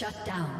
Shut down.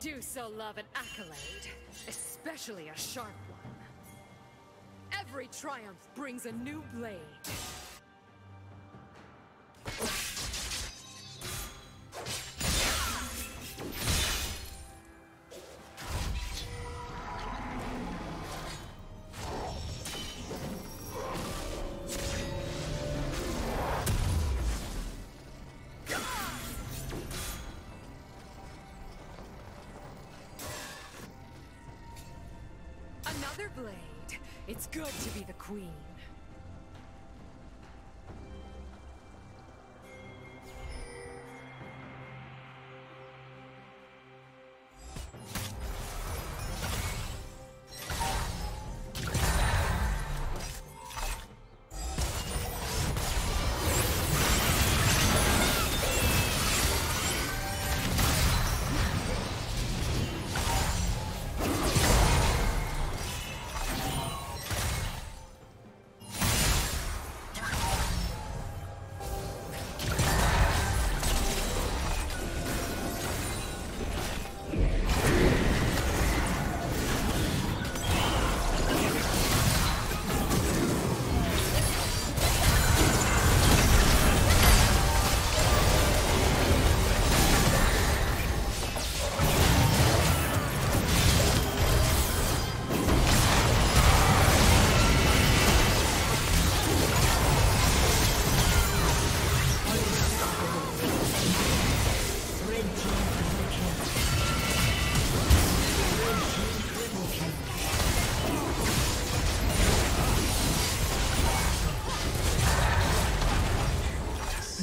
Do so love an accolade, especially a sharp one. Every triumph brings a new blade. Queen.